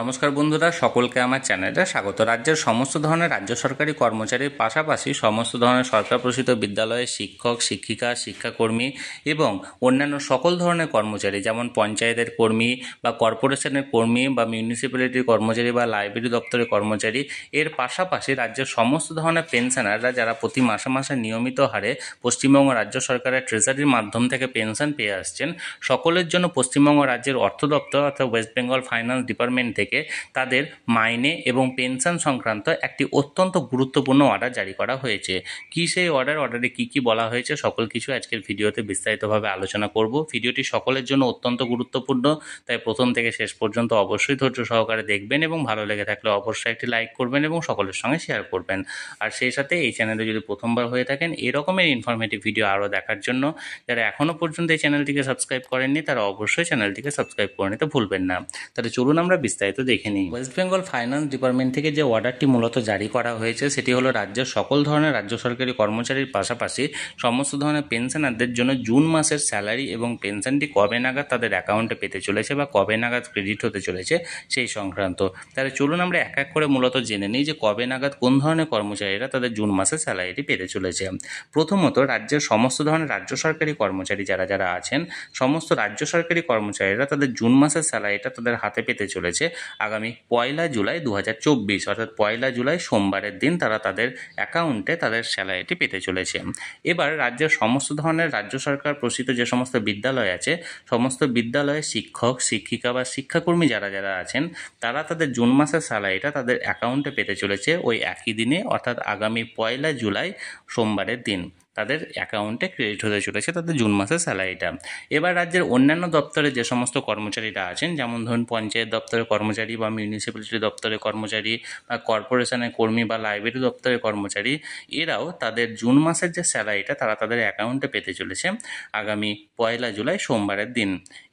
নমস্কার বন্ধুরা, সকলকে আমার চ্যানেলে স্বাগত। রাজ্যের সমস্ত ধরনের রাজ্য সরকারি কর্মচারীর পাশাপাশি সমস্ত ধরনের সরকার প্রসিত বিদ্যালয়ের শিক্ষক, শিক্ষিকা, শিক্ষাকর্মী এবং অন্যান্য সকল ধরনের কর্মচারী, যেমন পঞ্চায়েতের কর্মী বা কর্পোরেশনের কর্মী বা মিউনিসিপ্যালিটির কর্মচারী বা লাইব্রেরি দপ্তরের কর্মচারী, এর পাশাপাশি রাজ্যের সমস্ত ধরনের পেনশনাররা যারা প্রতি মাসে মাসে নিয়মিত হারে পশ্চিমবঙ্গ রাজ্য সরকারের ট্রেজারির মাধ্যম থেকে পেনশন পেয়ে আসছেন, সকলের জন্য পশ্চিমবঙ্গ রাজ্যের অর্থ দপ্তর অর্থাৎ ওয়েস্ট বেঙ্গল ফাইন্যান্স ডিপার্টমেন্ট থেকে তাদের মাইনে এবং পেনশন সংক্রান্ত একটি অত্যন্ত গুরুত্বপূর্ণ অর্ডার জারি করা হয়েছে। কি সেই অর্ডার অর্ডারে কি কি বলা হয়েছে? সকল কিছু আজকের ভিডিওতে বিস্তারিতভাবে আলোচনা করব। ভিডিওটি সকলের জন্য অত্যন্ত গুরুত্বপূর্ণ, তাই প্রথম থেকে শেষ পর্যন্ত অবশ্যই ধৈর্য সহকারে দেখবেন এবং ভালো লেগে থাকলে অবশ্যই একটি লাইক করবেন এবং সকলের সঙ্গে শেয়ার করবেন। আর সেই সাথে এই চ্যানেলে যদি প্রথমবার হয়ে থাকেন, এরকমের ইনফরমেটিভ ভিডিও আরও দেখার জন্য যারা এখনও পর্যন্ত এই চ্যানেলটিকে সাবস্ক্রাইব করেননি, তারা অবশ্যই চ্যানেলটিকে সাবস্ক্রাইব করে নিতে ভুলবেন না। তাহলে চলুন আমরা বিস্তারিত দেখে নিই। ওয়েস্ট বেঙ্গল ফাইন্যান্স ডিপার্টমেন্ট থেকে যে অর্ডারটি মূলত জারি করা হয়েছে, সেটি হলো রাজ্যের সকল ধরনের রাজ্য সরকারি কর্মচারীর পাশাপাশি সমস্ত ধরনের পেনশনারদের জন্য জুন মাসের স্যালারি এবং পেনশনটি কবে নাগাদ তাদের অ্যাকাউন্টে পেতে চলেছে বা কবে নাগাদ ক্রেডিট হতে চলেছে, সেই সংক্রান্ত। তাহলে চলুন আমরা এক এক করে মূলত জেনে নিই যে কবে নাগাদ কোন ধরনের কর্মচারীরা তাদের জুন মাসের স্যালারিটি পেতে চলেছে। প্রথমত, রাজ্যের সমস্ত ধরনের রাজ্য সরকারি কর্মচারী যারা যারা আছেন, সমস্ত রাজ্য সরকারি কর্মচারীরা তাদের জুন মাসের স্যালারিটা তাদের হাতে পেতে চলেছে। আগামী পয়লা জুলাই দু হাজার চব্বিশ, অর্থাৎ পয়লা জুলাই সোমবারের দিন তারা তাদের অ্যাকাউন্টে তাদের স্যালারিটি পেতে চলেছে। এবার রাজ্যের সমস্ত ধরনের রাজ্য সরকার প্রসিত যে সমস্ত বিদ্যালয় আছে, সমস্ত বিদ্যালয়ে শিক্ষক, শিক্ষিকা বা শিক্ষাকর্মী যারা যারা আছেন, তারা তাদের জুন মাসের স্যালারিটা তাদের অ্যাকাউন্টে পেতে চলেছে ওই একই দিনে, অর্থাৎ আগামী পয়লা জুলাই সোমবারের দিন। তাদের অ্যাকাউন্টে ক্রেডিট হতে চলেছে তাদের জুন মাসের স্যালারিটা এবার রাজ্যের অন্যান্য দপ্তরে যে সমস্ত কর্মচারীরা আছেন, যেমন ধরুন পঞ্চায়েত দপ্তরের কর্মচারী বা মিউনিসিপ্যালিটি দপ্তরের কর্মচারী বা কর্পোরেশনের কর্মী বা লাইব্রেরি দপ্তরের কর্মচারী, এরাও তাদের জুন মাসের যে স্যালারিটা তারা তাদের অ্যাকাউন্টে পেতে চলেছে আগামী পয়লা জুলাই সোমবারের দিন।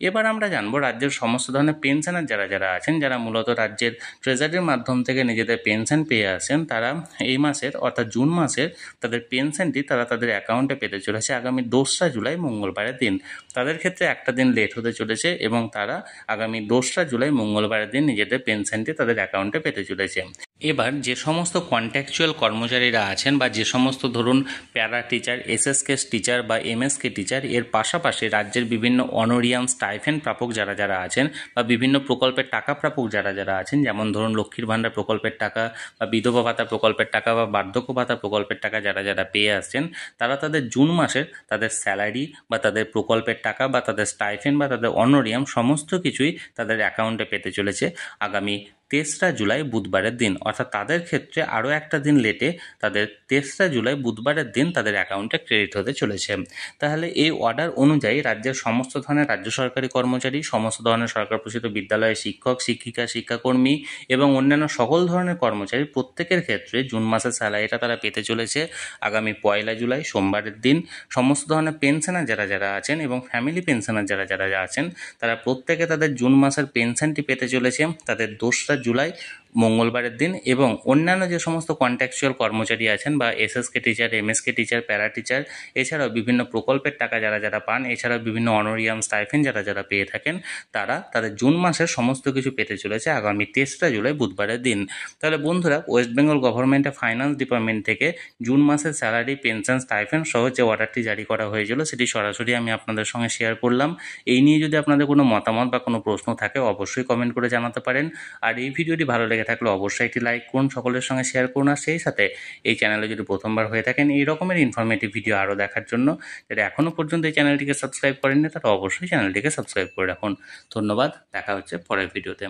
এবার আমরা জানব রাজ্যের সমস্ত ধরনের পেনশনার যারা যারা আছেন, যারা মূলত রাজ্যের ট্রেজারির মাধ্যম থেকে নিজেদের পেনশন পেয়ে আসেন, তারা এই মাসের অর্থাৎ জুন মাসের তাদের পেনশনটি তারা তাদের অ্যাকাউন্টে পেতে চলেছে আগামী দোসরা জুলাই মঙ্গলবারের দিন। তাদের ক্ষেত্রে একটা দিন লেট হতে চলেছে এবং তারা আগামী দোসরা জুলাই মঙ্গলবারের দিন নিজেদের পেনশনটি তাদের অ্যাকাউন্টে পেতে চলেছে। এবার যে সমস্ত কন্ট্যাকচুয়াল কর্মচারীরা আছেন বা যে সমস্ত ধরুন প্যারা টিচার এসএসকে টিচার বা এমএসকে টিচার এর পাশাপাশি রাজ্যের বিভিন্ন অনোরিয়াম স্টাইফেন প্রাপক যারা যারা আছেন বা বিভিন্ন প্রকল্পের টাকা প্রাপক যারা যারা আছেন, যেমন ধরুন লক্ষ্মীর ভাণ্ডার প্রকল্পের টাকা বা বিধবা ভাতা প্রকল্পের টাকা বা বার্ধক্য ভাতা প্রকল্পের টাকা যারা যারা পেয়ে আসছেন, তারা তাদের জুন মাসের তাদের স্যালারি বা তাদের প্রকল্পের টাকা বা তাদের স্টাইফেন বা তাদের অনোরিয়াম সমস্ত কিছুই তাদের অ্যাকাউন্টে পেতে চলেছে। আগামী তেসরা জুলাই বুধবারের দিন। অর্থাৎ তাদের ক্ষেত্রে আরও একটা দিন লেটে তাদের তেসরা জুলাই বুধবারের দিন তাদের অ্যাকাউন্টে ক্রেডিট হতে চলেছে। তাহলে এই অর্ডার অনুযায়ী রাজ্যের সমস্ত ধরনের রাজ্য সরকারি কর্মচারী, সমস্ত ধরনের সরকার প্রসিত বিদ্যালয়ের শিক্ষক, শিক্ষিকা, শিক্ষাকর্মী এবং অন্যান্য সকল ধরনের কর্মচারী প্রত্যেকের ক্ষেত্রে জুন মাসের স্যালারিটা তারা পেতে চলেছে। আগামী পয়লা জুলাই, সোমবারের দিন সমস্ত ধরনের পেনশনার যারা যারা আছেন এবং ফ্যামিলি পেনশনার যারা যারা আছেন, তারা প্রত্যেকে তাদের জুন মাসের পেনশনটি পেতে চলেছে। তাদের দোসরা জুলাই মঙ্গলবারের দিন এবং অন্যান্য যে সমস্ত কন্ট্যাকচুয়াল কর্মচারী আছেন বা SSK teacher MSK teacher para teacher এছাড়াও বিভিন্ন প্রকল্পের টাকা যারা যারা পান, এছাড়াও বিভিন্ন অনোরিয়াম স্টাইফেন যারা যারা পেয়ে থাকেন, তারা তাদের জুন মাসের সমস্ত কিছু পেতে চলেছে আগামী তেসরা জুলাই বুধবারের দিন। তাহলে বন্ধুরা ওয়েস্ট বেঙ্গল গভর্নমেন্টের ফাইন্যান্স ডিপার্টমেন্ট থেকে জুন মাসের স্যালারি পেনশন স্টাইফেন সহ যে অর্ডারটি জারি করা হয়েছিল, সেটি সরাসরি আমি আপনাদের সঙ্গে শেয়ার করলাম। এই নিয়ে যদি আপনাদের কোনো মতামত বা কোনো প্রশ্ন থাকে, অবশ্যই কমেন্ট করে জানাতে পারেন। আর এই ভিডিওটি ভালো লেগে থাকলে অবশ্যই একটি লাইক করুন, সকলের সঙ্গে শেয়ার করুন, আর সেই সাথে এই চ্যানেলে যদি প্রথমবার হয়ে থাকেন, এই রকমের ইনফরমেটিভ ভিডিও আরও দেখার জন্য যারা এখনও পর্যন্ত এই চ্যানেলটিকে সাবস্ক্রাইব করেননি, তারা অবশ্যই চ্যানেলটিকে সাবস্ক্রাইব করে রাখুন। ধন্যবাদ, দেখা হচ্ছে পরের ভিডিওতে